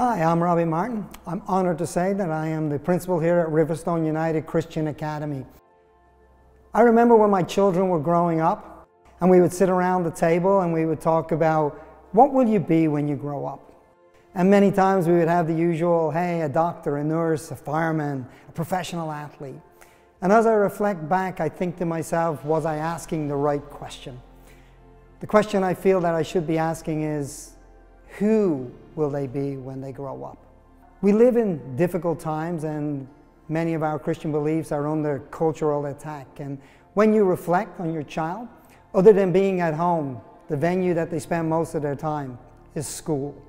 Hi, I'm Robbie Martin. I'm honored to say that I am the principal here at Riverstone United Christian Academy. I remember when my children were growing up and we would sit around the table and we would talk about what will you be when you grow up? And many times we would have the usual, hey, a doctor, a nurse, a fireman, a professional athlete. And as I reflect back, I think to myself, was I asking the right question? The question I feel that I should be asking is, who will they be when they grow up? We live in difficult times and many of our Christian beliefs are under cultural attack. And when you reflect on your child, other than being at home, the venue that they spend most of their time is school.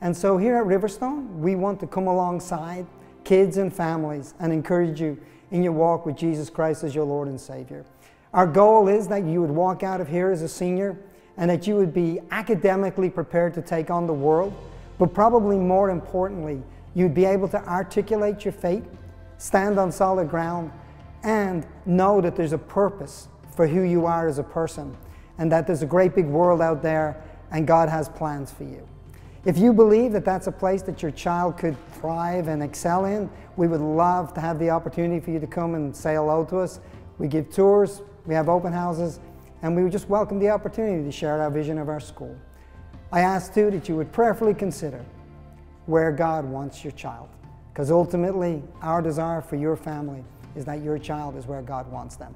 And so here at Riverstone, we want to come alongside kids and families and encourage you in your walk with Jesus Christ as your Lord and Savior. Our goal is that you would walk out of here as a senior and that you would be academically prepared to take on the world, but probably more importantly, you'd be able to articulate your faith, stand on solid ground, and know that there's a purpose for who you are as a person, and that there's a great big world out there, and God has plans for you. If you believe that that's a place that your child could thrive and excel in, we would love to have the opportunity for you to come and say hello to us. We give tours, we have open houses, and we would just welcome the opportunity to share our vision of our school. I ask too that you would prayerfully consider where God wants your child, because ultimately our desire for your family is that your child is where God wants them.